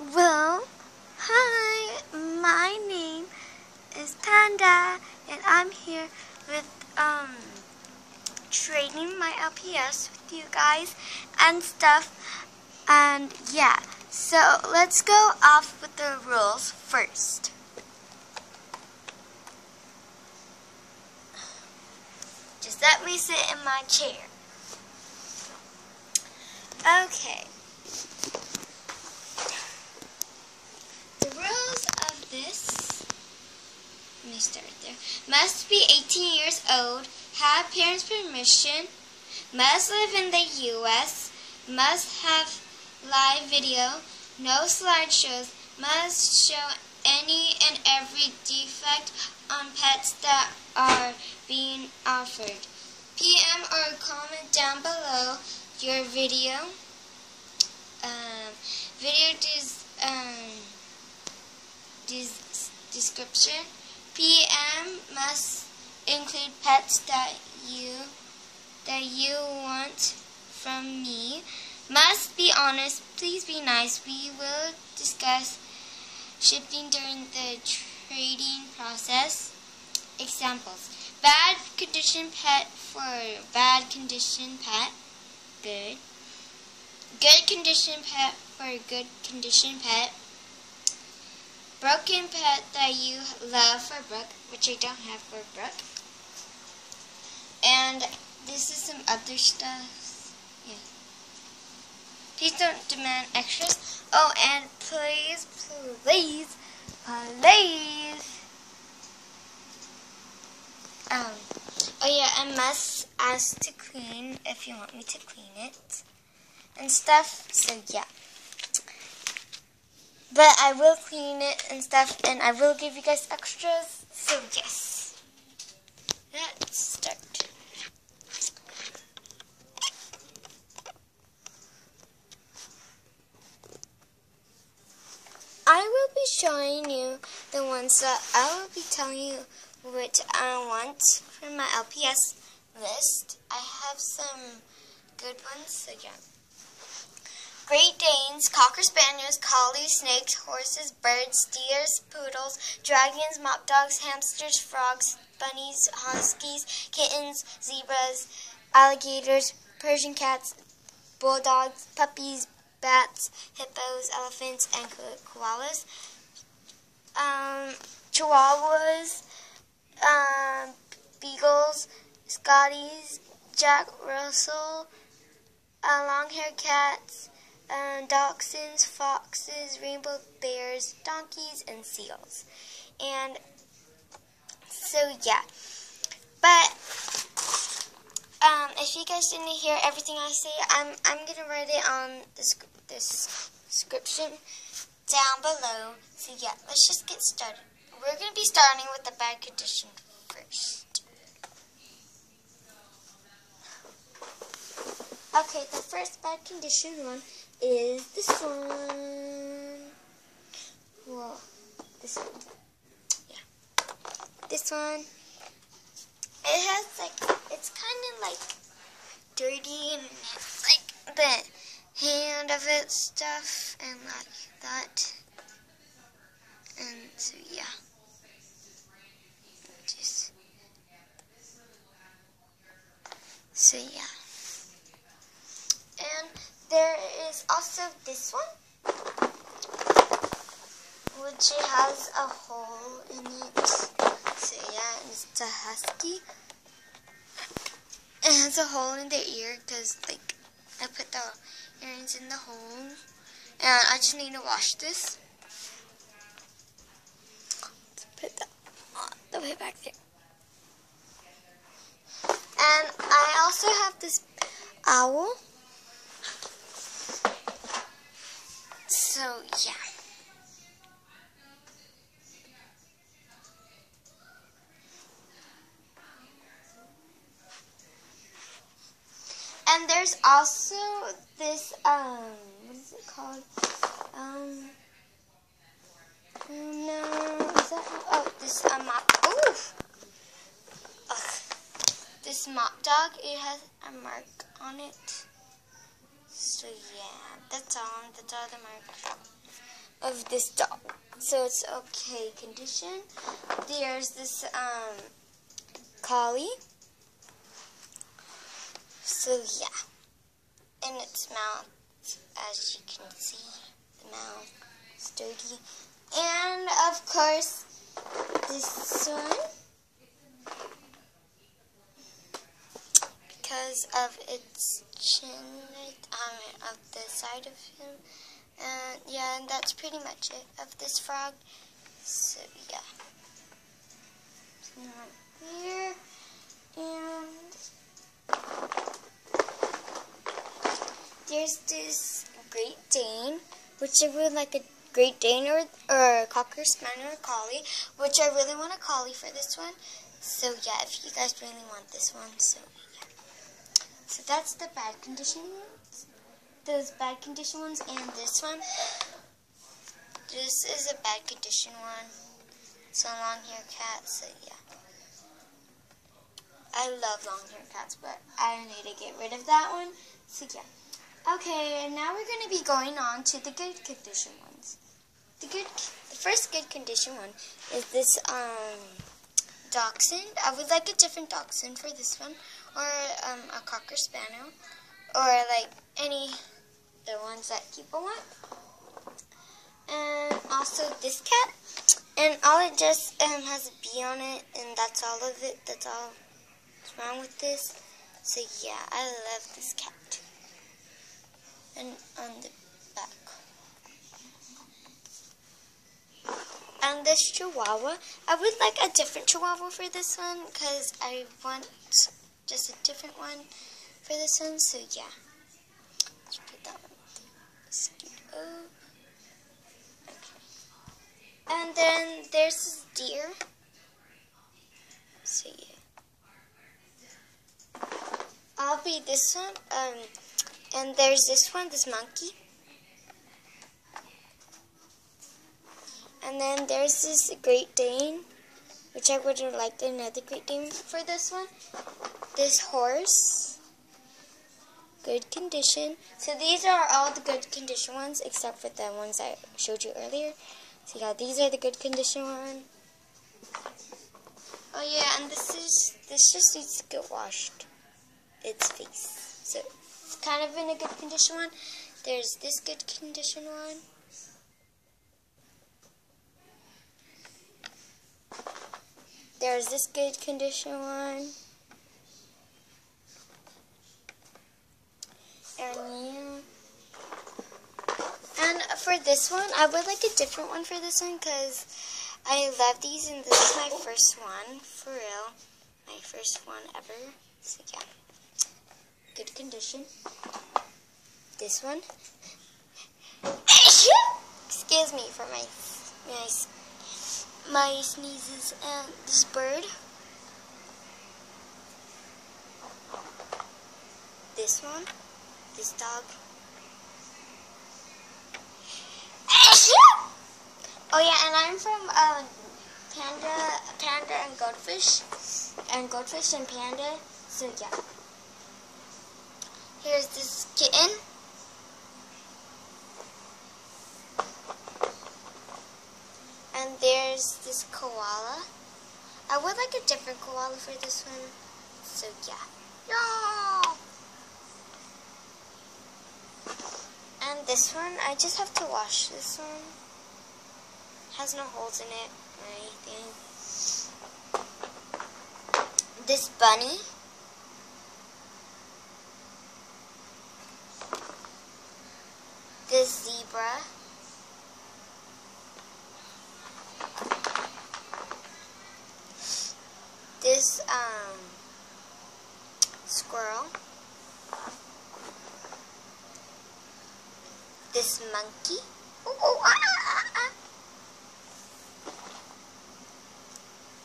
Well, hi, my name is Panda, and I'm here with um trading my LPS with you guys and stuff. And yeah, so let's go off with the rules first. Just let me sit in my chair. Okay. The rules of this, let me start there, must be 18 years old, have parents' permission, must live in the U.S., must have live video, no slideshows, must show any and every defect on pets that are being offered. PM or comment down below your video. Um, video des, um, description. PM must include pets that you that you want from me. Must be honest. Please be nice. We will discuss shipping during the trading process. Examples. Bad condition pet for bad condition pet. Good. Good condition pet for good condition pet. Broken pet that you love for Brooke, which I don't have for Brooke. And this is some other stuff. Yeah. Please don't demand extras. Oh, and please, please, please. Um, oh yeah, I must ask to clean if you want me to clean it and stuff. So yeah. But I will clean it and stuff, and I will give you guys extras. So yes. Let's start. I will be showing you the ones that I will be telling you which I want for my LPS list. I have some good ones, so yeah. Great Danes, Cocker Spaniels, Collies, Snakes, Horses, Birds, Steers, Poodles, Dragons, Mop Dogs, Hamsters, Frogs, Bunnies, Huskies, Kittens, Zebras, Alligators, Persian Cats, Bulldogs, Puppies, Bats, Hippos, Elephants, and Koalas. Um, Chihuahuas, um, Beagles, Scotties, Jack Russell, uh, long-haired cats, um, dachshunds, foxes, rainbow bears, donkeys, and seals. And so, yeah. But um, if you guys didn't hear everything I say, I'm I'm gonna write it on the this description down below. So yeah, let's just get started. We're gonna be starting with the bad condition first. Okay, the first bad condition one is this one. Well, this one. Yeah. This one. It has like, it's kind of like dirty and like the hand of it stuff and like that. And so, yeah. Just. So, yeah. And there is also this one, which has a hole in it. So yeah, it's a husky. It has a hole in the ear because like I put the earrings in the hole, and I just need to wash this. Put that all the way back there. And I also have this owl. So, yeah. And there's also this, um, what is it called? Um, no, is that, oh, this, um, mop, oof. Ugh. This mop dog, it has a mark on it. So yeah, That's all the mark. of this dog. So it's okay condition. There's this um, collie. So yeah. And its mouth, as you can see, the mouth sturdy. And of course, this one. Because of its chin, um, of the side of him. And yeah, and that's pretty much it of this frog. So yeah. here. And there's this Great Dane, which really like a Great Dane or, or a Cocker Spaniel or Collie, which I really want a Collie for this one. So yeah, if you guys really want this one, so. So that's the bad condition ones. those bad condition ones and this one. This is a bad condition one. It's a long hair cat, so yeah. I love long hair cats, but I need to get rid of that one. So yeah. Okay, and now we're going to be going on to the good condition ones. The good, the first good condition one is this um, dachshund. I would like a different dachshund for this one, or um, a cocker spaniel, or like any the ones that people want. And also this cat. And all it just um, has a B on it, and that's all of it. That's all wrong with this. So yeah, I love this cat. And on the And this chihuahua, I would like a different chihuahua for this one, because I want just a different one for this one, so yeah. And then there's this deer. So yeah. I'll be this one. Um, and there's this one, this monkey. And then there's this Great Dane, which I would have liked another Great Dane for this one. This horse good condition. So these are all the good condition ones except for the ones I showed you earlier. So yeah, these are the good condition one. Oh yeah, and this is this just needs to get washed. Its face. So it's kind of in a good condition one. There's this good condition one. There's this good condition one. And yeah. And for this one, I would like a different one for this one because I love these and this is my first one, for real. My first one ever. So yeah. Good condition. This one. Excuse me for my, my, my sneezes. And this bird. This one this dog. oh yeah, and I'm from uh, Panda, Panda and Goldfish, and Goldfish and Panda. So yeah. Here's this kitten. And there's this koala. I would like a different koala for this one. So yeah. Yeah. And this one, I just have to wash this one. Has no holes in it or anything. This bunny. This zebra. This um, squirrel. This monkey. Ooh, ooh, ah, ah, ah.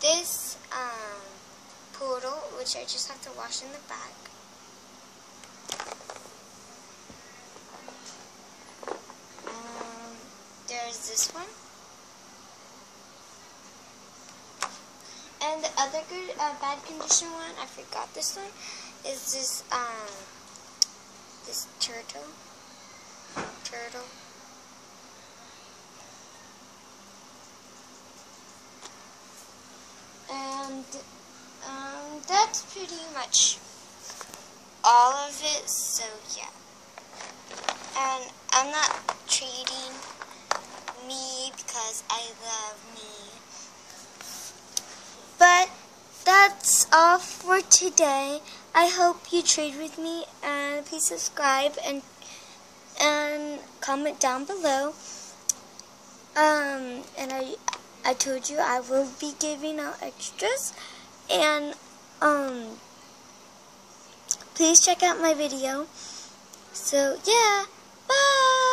This um, poodle, which I just have to wash in the back. Um, there's this one. And the other good, uh, bad condition one, I forgot this one, is this, um, this turtle turtle. And um, that's pretty much all of it, so yeah. And I'm not trading me because I love me. But that's all for today. I hope you trade with me and please subscribe and and comment down below. Um, and I I told you I will be giving out extras and um please check out my video. So yeah, bye.